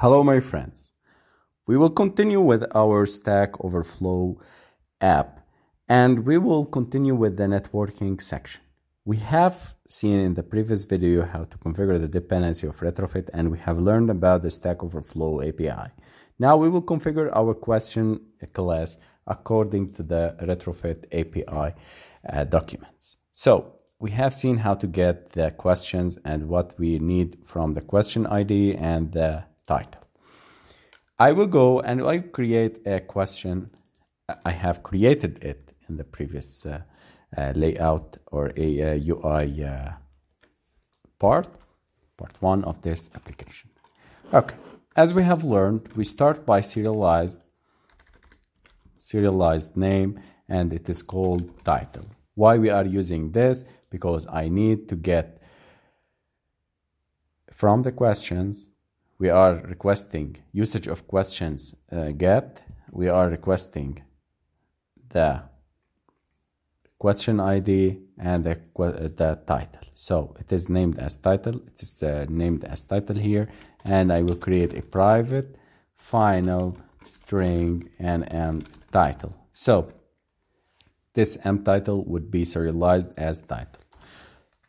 Hello, my friends. We will continue with our Stack Overflow app and we will continue with the networking section. We have seen in the previous video how to configure the dependency of retrofit and we have learned about the Stack Overflow API. Now we will configure our question class according to the retrofit API uh, documents. So we have seen how to get the questions and what we need from the question ID and the title. I will go and I create a question. I have created it in the previous uh, uh, layout or a UI uh, uh, part, part one of this application. Okay, as we have learned, we start by serialized serialized name and it is called title. Why we are using this? Because I need to get from the questions we are requesting usage of questions uh, get we are requesting the question id and the, the title. So it is named as title it is uh, named as title here and i will create a private final string and m title. So this m title would be serialized as title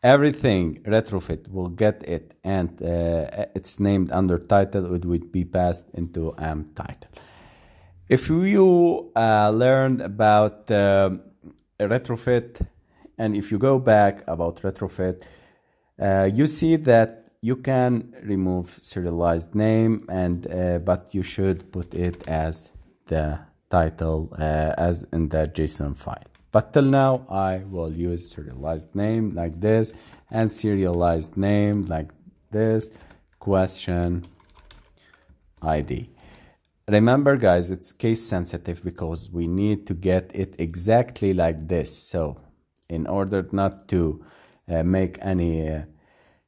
everything retrofit will get it and uh, it's named under title. It would be passed into m title. If you uh, learned about uh, retrofit and if you go back about retrofit uh, you see that you can remove serialized name and uh, but you should put it as the title uh, as in the json file but till now, I will use serialized name like this and serialized name like this question ID. Remember guys, it's case sensitive because we need to get it exactly like this. So in order not to uh, make any uh,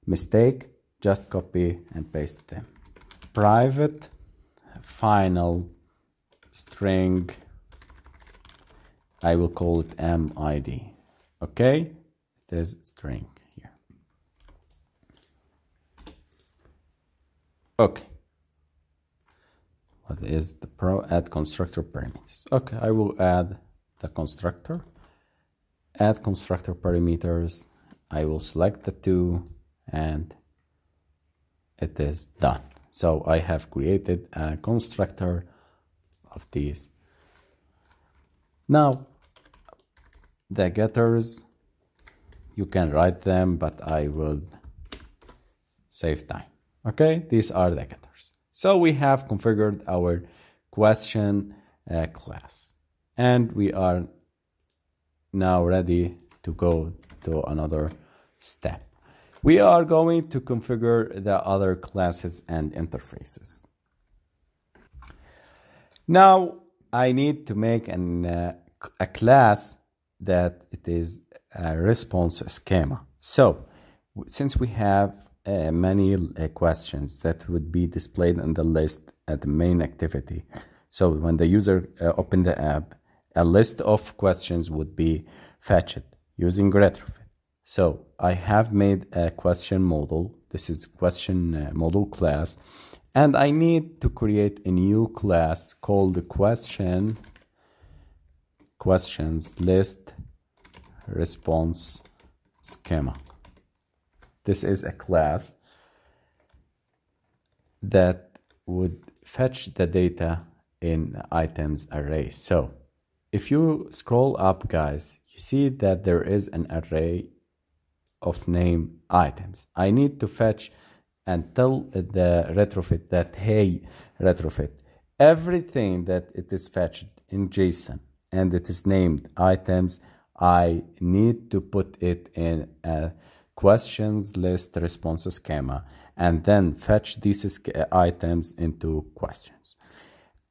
mistake, just copy and paste them. Private final string I will call it MID. Okay, it is string here. Okay. What is the pro add constructor parameters? Okay, I will add the constructor. Add constructor parameters. I will select the two and it is done. So I have created a constructor of these. Now the getters. You can write them but I will save time. Okay? These are the getters. So we have configured our question uh, class. And we are now ready to go to another step. We are going to configure the other classes and interfaces. Now I need to make an, uh, a class that it is a response schema. So since we have uh, many uh, questions that would be displayed in the list at the main activity. So when the user uh, open the app, a list of questions would be fetched using retrofit. So I have made a question model. This is question uh, model class. And I need to create a new class called the question questions list response schema. This is a class that would fetch the data in items array. So if you scroll up guys, you see that there is an array of name items. I need to fetch and tell the retrofit that, hey, retrofit, everything that it is fetched in JSON and it is named items, I need to put it in a questions list response schema and then fetch these items into questions.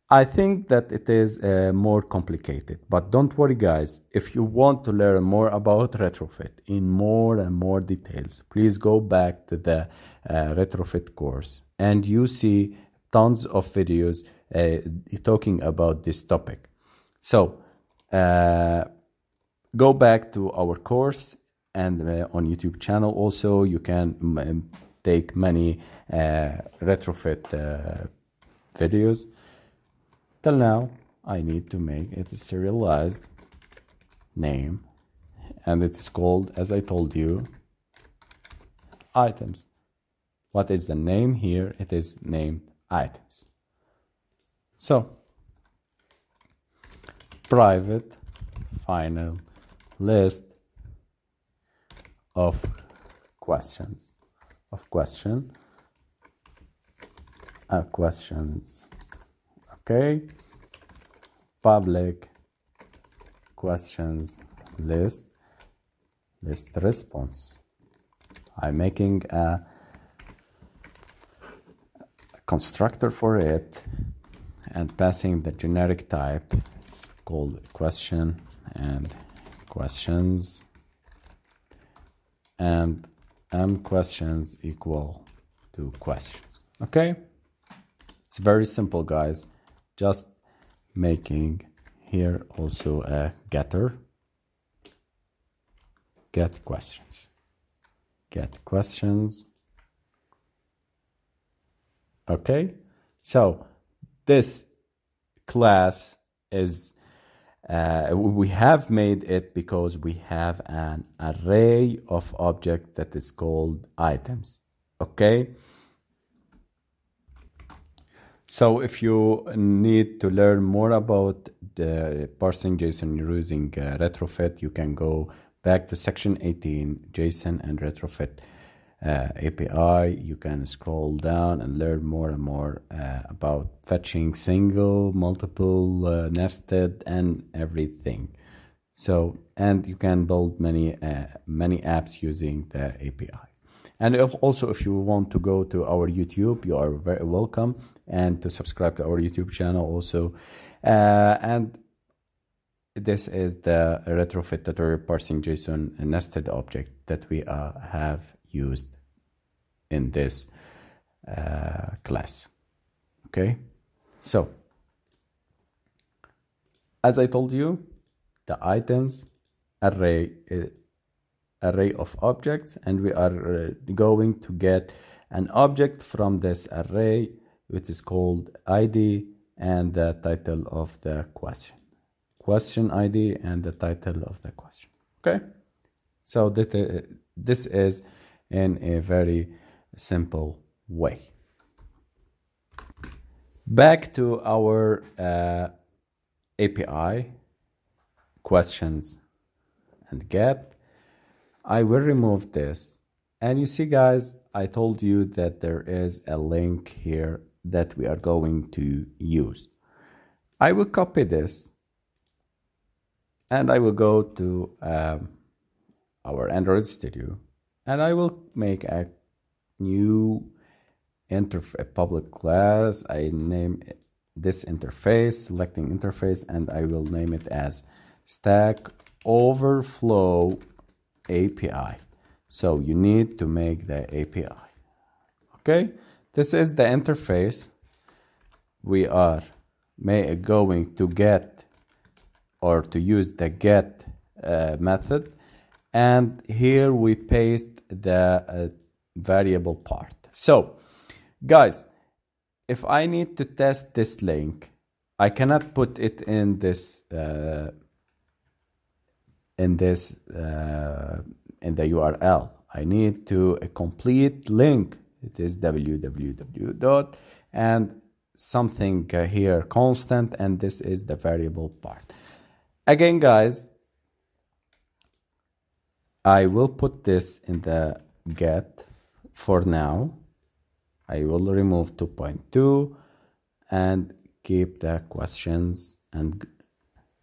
I think that it is uh, more complicated, but don't worry guys. If you want to learn more about retrofit in more and more details, please go back to the uh, retrofit course and you see tons of videos uh, talking about this topic. So, uh, go back to our course and uh, on YouTube channel also. You can take many uh, retrofit uh, videos. Till now I need to make it a serialized name and it is called as I told you items. What is the name here? It is named items. So private final list of questions. Of question. Uh, questions. Okay. Public questions list. List response. I'm making a, a constructor for it and passing the generic type it's called question and questions. And m questions equal to questions. Okay? It's very simple guys. Just making here also a getter. Get questions. Get questions. Okay? So this class is uh, we have made it because we have an array of objects that is called items okay? So if you need to learn more about the parsing JSON using uh, retrofit, you can go back to section 18, JSON and retrofit uh, API. You can scroll down and learn more and more uh, about fetching single, multiple, uh, nested, and everything. So, and you can build many, uh, many apps using the API. And if also, if you want to go to our YouTube, you are very welcome, and to subscribe to our YouTube channel also. Uh, and this is the retrofit tutorial parsing JSON nested object that we uh, have used in this uh, class. Okay, so as I told you, the items array array of objects and we are uh, going to get an object from this array which is called id and the title of the question. Question id and the title of the question. Okay? So that, uh, this is in a very simple way back to our uh, api questions and get I will remove this. And you see guys, I told you that there is a link here that we are going to use. I will copy this and I will go to um, our Android Studio and I will make a new interface, a public class. I name this interface, selecting interface, and I will name it as Stack Overflow API. So you need to make the API. Okay, this is the interface. We are may going to get or to use the get uh, method, and here we paste the uh, variable part. So, guys, if I need to test this link, I cannot put it in this uh, in this uh, in the URL. I need to a complete link. It is www dot and something uh, here constant and this is the variable part. Again, guys, I will put this in the get for now. I will remove 2.2 and keep the questions and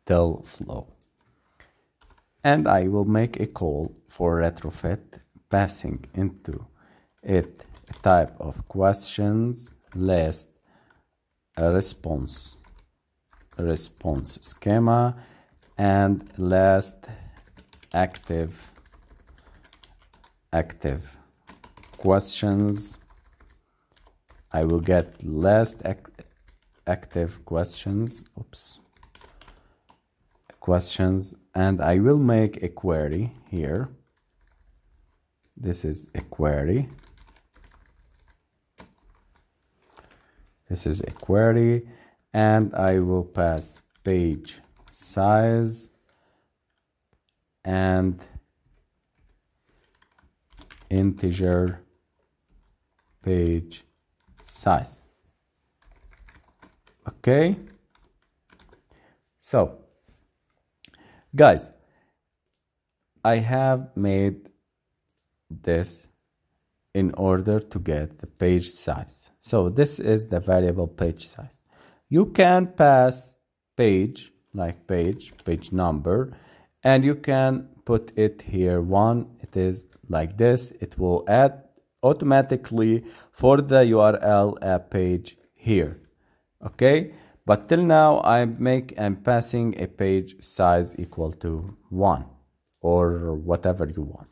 tell flow and I will make a call for retrofit passing into it a type of questions list a response response schema and last active active questions I will get last ac active questions oops questions and I will make a query here. This is a query. this is a query and I will pass page size and integer page size. Okay? So guys I have made this in order to get the page size. So this is the variable page size. You can pass page like page page number and you can put it here. One it is like this it will add automatically for the url a uh, page here okay? But till now i make i'm passing a page size equal to one or whatever you want.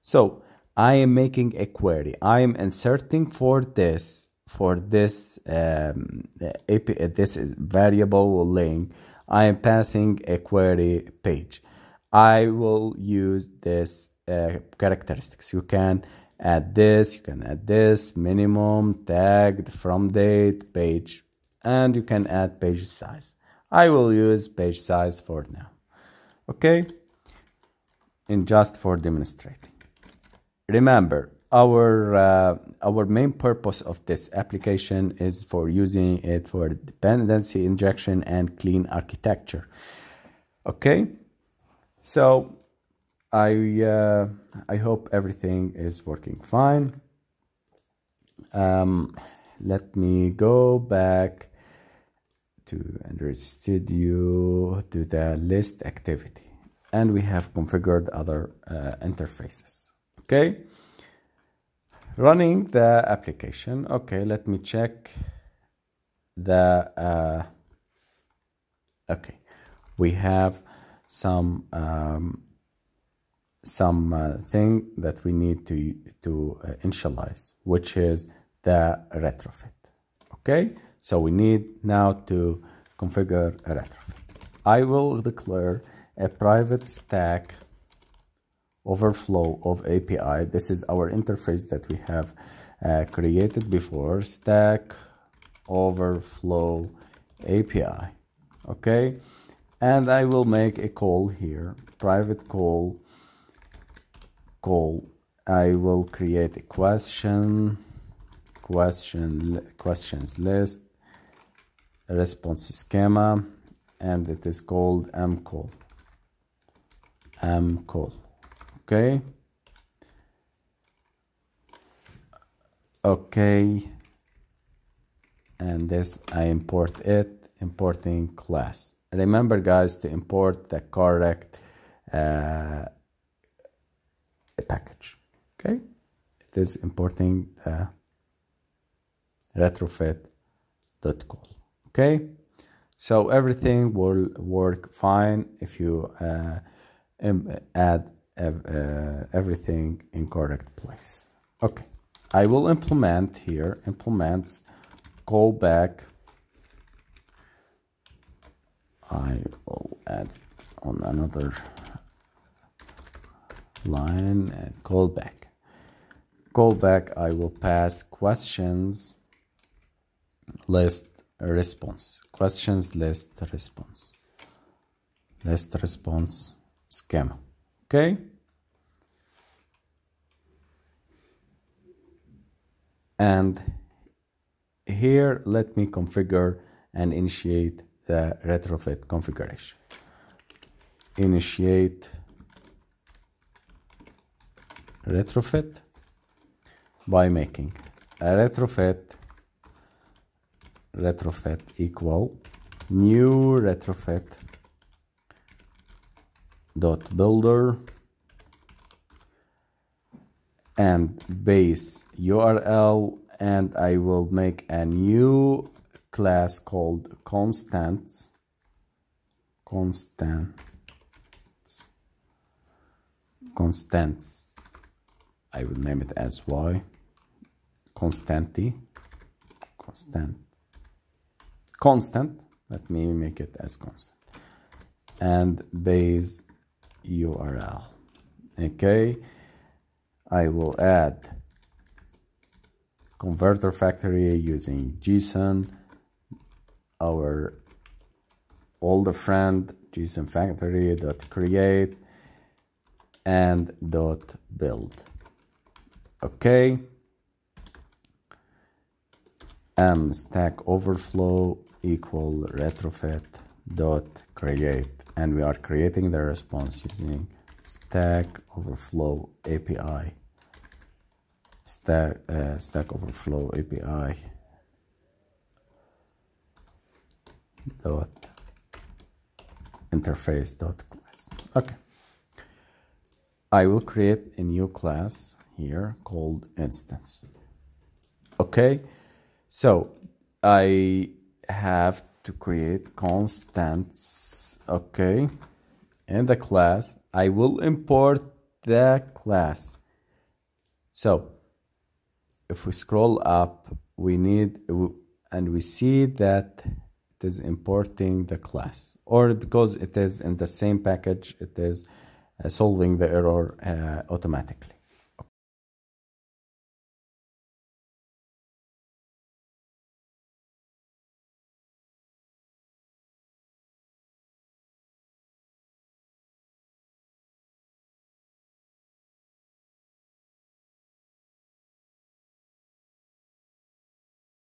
So i am making a query. I am inserting for this for this um, uh, API, uh, this is variable link i am passing a query page. I will use this uh, characteristics. You can add this you can add this minimum tag from date page and you can add page size. I will use page size for now. Okay? And just for demonstrating. Remember our uh, our main purpose of this application is for using it for dependency injection and clean architecture. Okay? So I uh, I hope everything is working fine. Um, let me go back to Android Studio to the list activity, and we have configured other uh, interfaces. Okay, running the application. Okay, let me check the. Uh, okay, we have some. Um, some uh, thing that we need to to uh, initialize which is the retrofit. Okay? So we need now to configure a retrofit. I will declare a private stack overflow of api this is our interface that we have uh, created before. Stack overflow api okay? And i will make a call here private call call. I will create a question question questions list response schema and it is called mcall mcall okay? Okay. And this I import it importing class. Remember guys to import the correct uh, package okay? It is importing the retrofit.call okay? So everything will work fine if you uh, add ev uh, everything in correct place okay? I will implement here implements callback. I will add on another line and callback. Callback, I will pass questions list response. Questions list response. List response schema. Okay? And here, let me configure and initiate the retrofit configuration. Initiate retrofit by making a retrofit retrofit equal new retrofit dot builder and base url and i will make a new class called constants constants constants I will name it as y constanty constant. Constant. Let me make it as constant. And base URL okay. I will add converter factory using JSON, our older friend Gson factory dot create and dot build. Okay. M stack overflow equal retrofit dot create. And we are creating the response using stack overflow API stack uh, stack overflow API dot interface dot class. Okay. I will create a new class here called instance. Okay? So I have to create constants okay? In the class I will import the class. So if we scroll up we need and we see that it is importing the class. Or because it is in the same package it is uh, solving the error uh, automatically